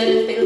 good if